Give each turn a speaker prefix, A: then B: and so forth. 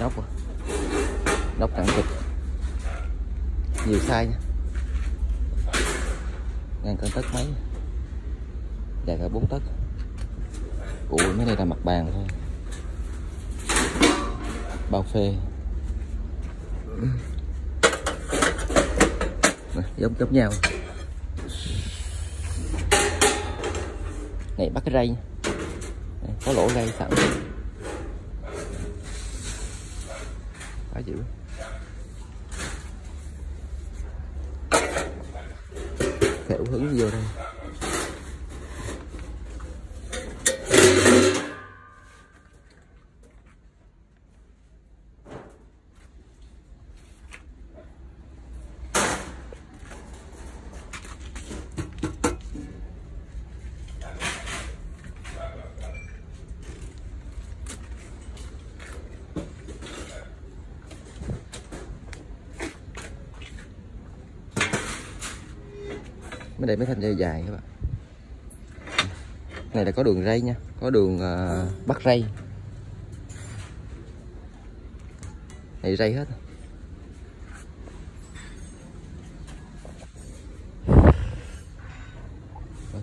A: nóc à. nóc nặng cực nhiều size nha. Ngàn cân tất mấy dài cả 4 tấc. Ủi mấy đây là mặt bàn thôi. Bao phê. Nè, giống giống nhau. Này bắt cái ray có lỗ ray sẵn. Quá dữ. Kẹo hướng vô đây. mới để mấy thanh dây dài các bạn. Này là có đường ray nha có đường uh, bắt ray. Này ray hết. Quá